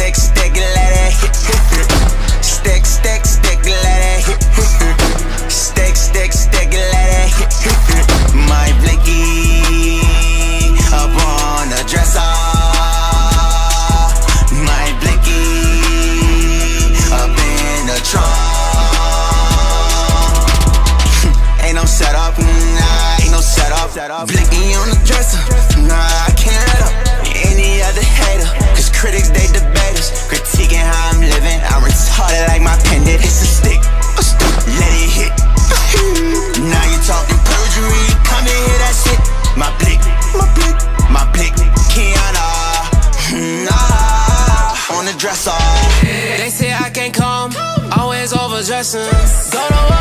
Stick, stick, let it hit. Stick, stick, stick, let it hit. Stick, stick, stick, let it hit. My blicky up on the dresser. My blicky up in the trunk. Ain't no setup, nah, ain't no setup. Blicky on the dresser, nah, dresser. They say I can't come, always overdressing. Don't know